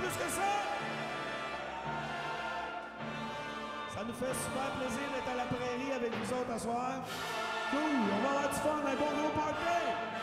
plus que ça? Ça nous fait super plaisir d'être à la prairie avec vous autres à soir. Cool, on va avoir du fun, un bon gros party!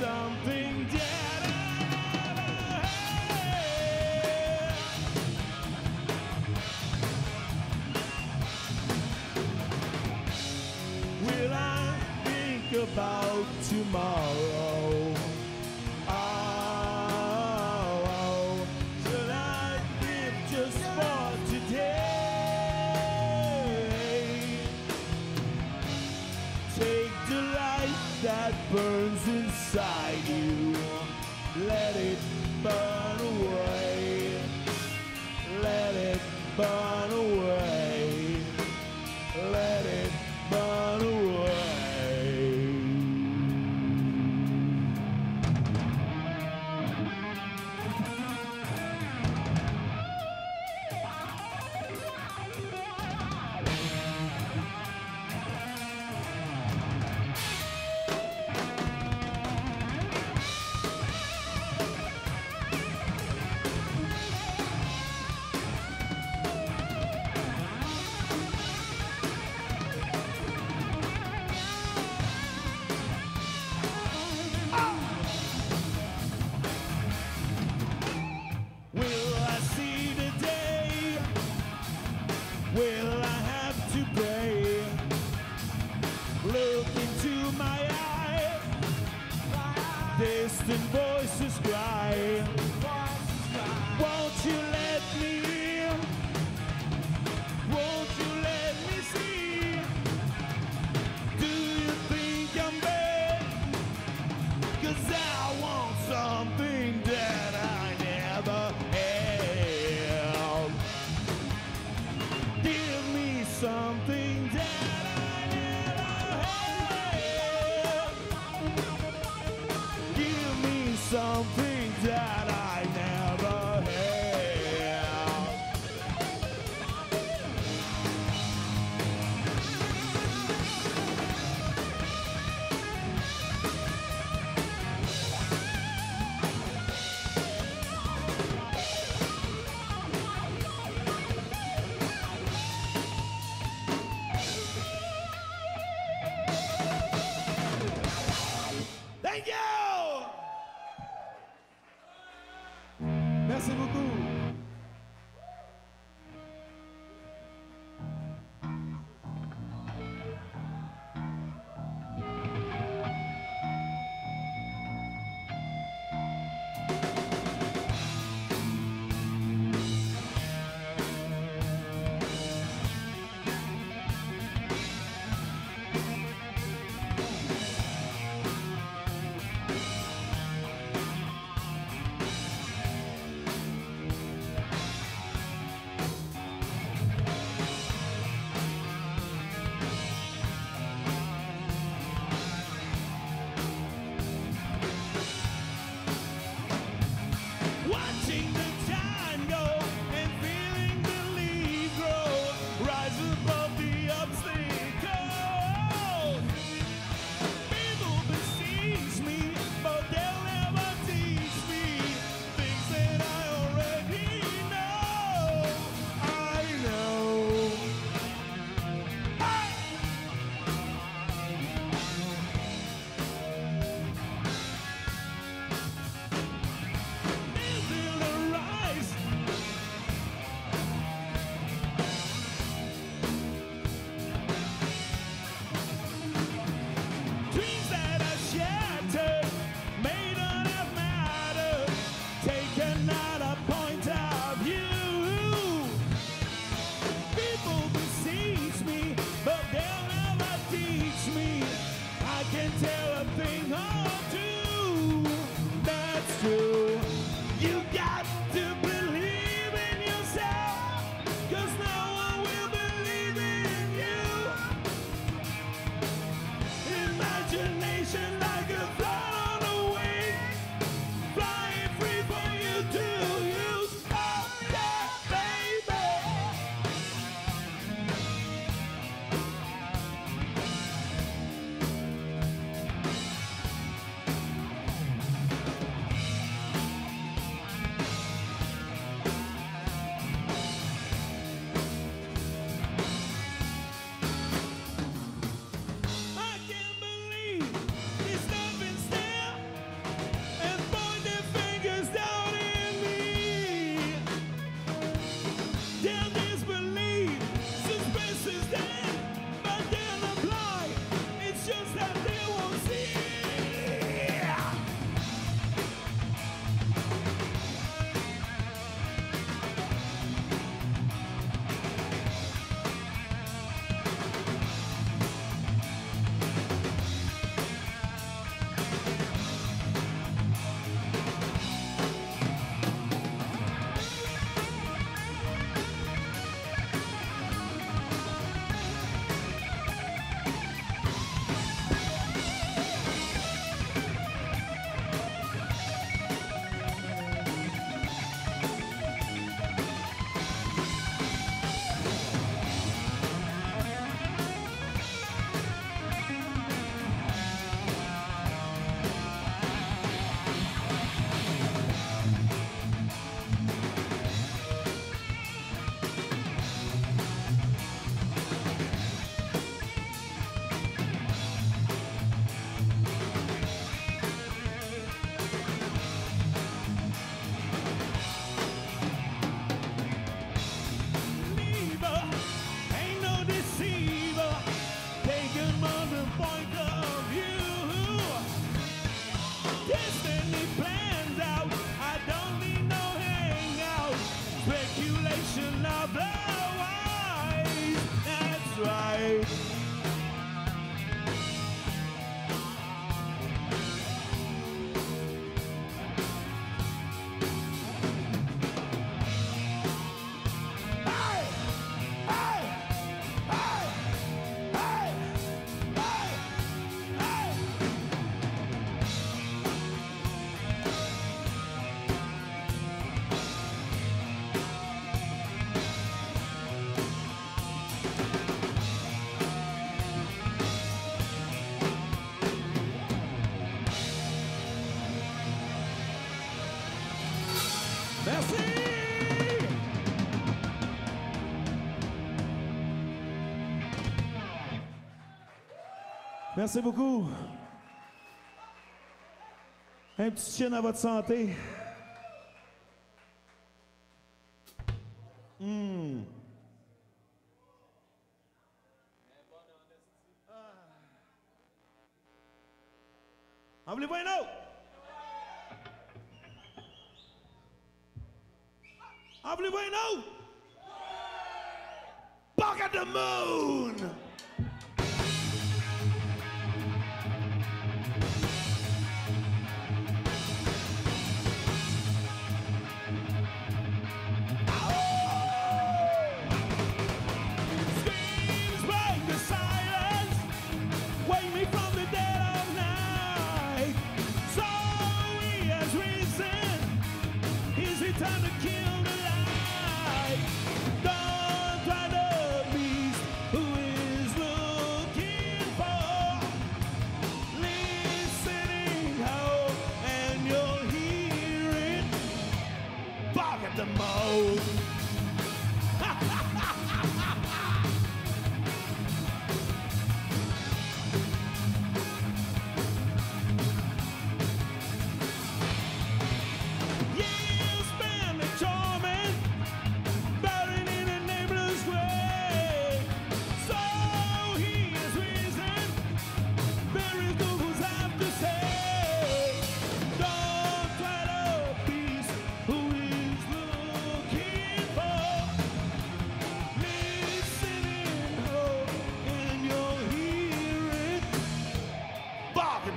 something dead. Merci! Merci beaucoup. Un petit chien à votre santé.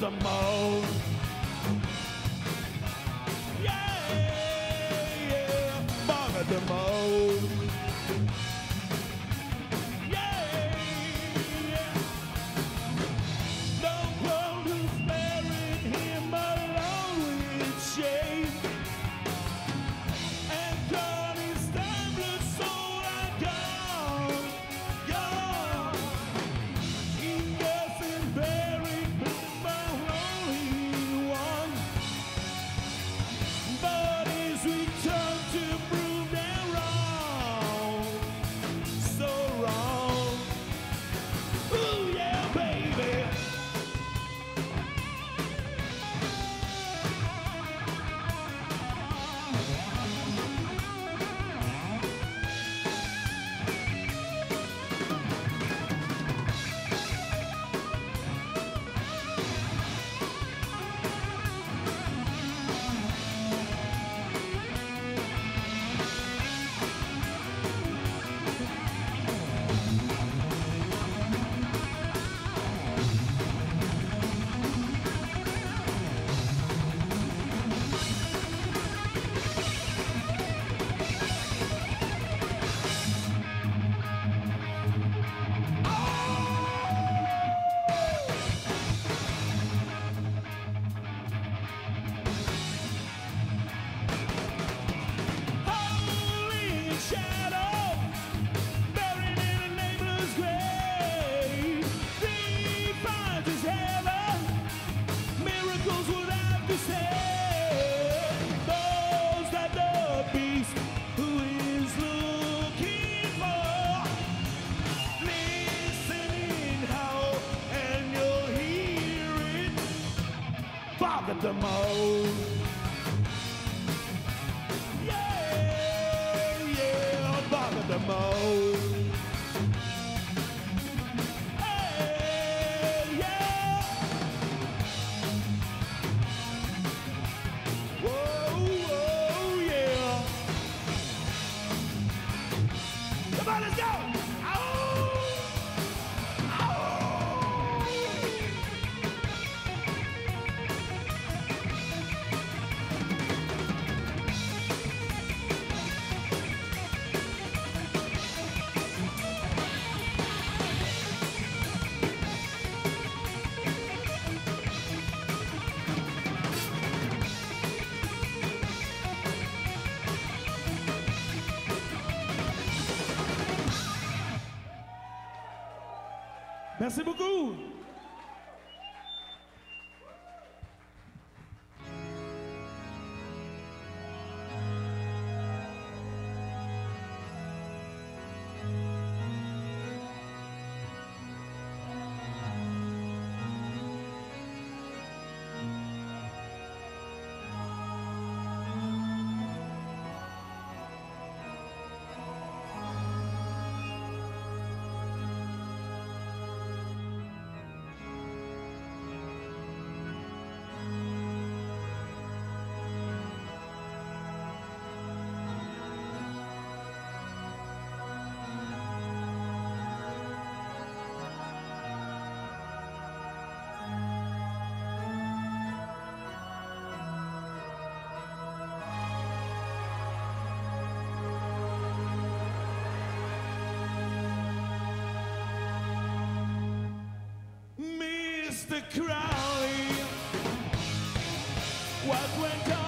the most. Merci beaucoup. Mr. Crowley, what went on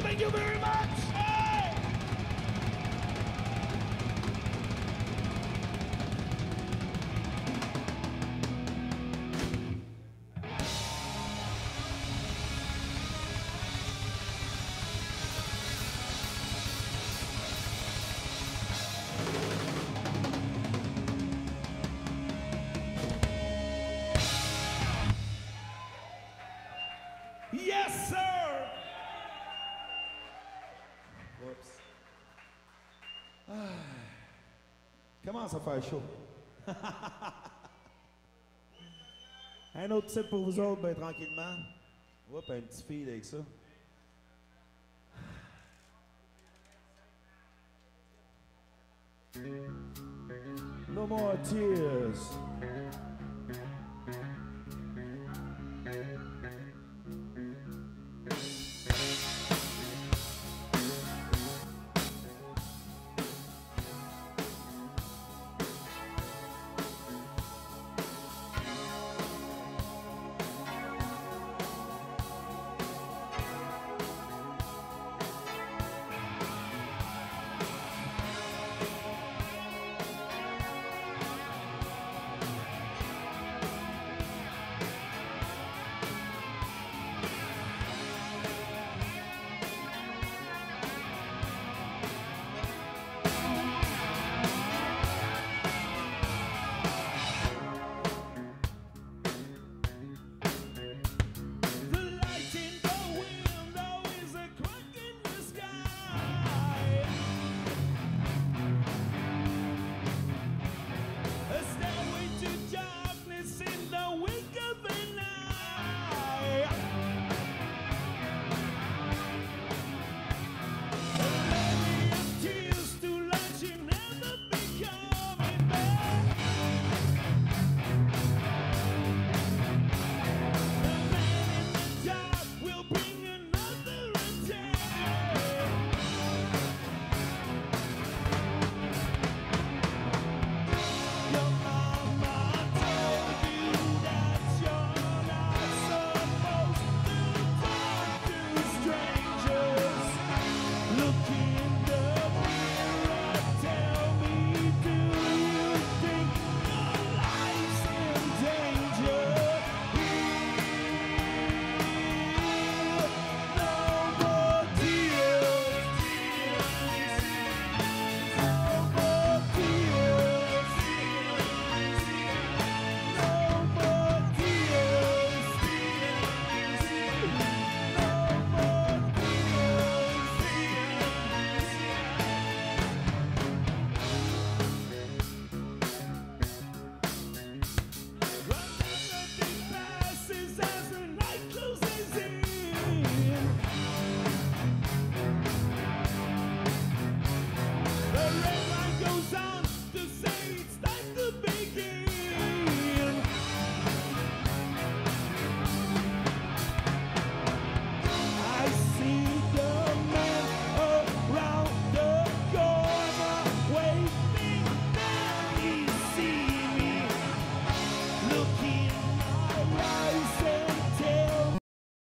Thank you very À faire chaud. un autre type pour vous autres, ben tranquillement. Oups, un petit feed avec ça. No more tears.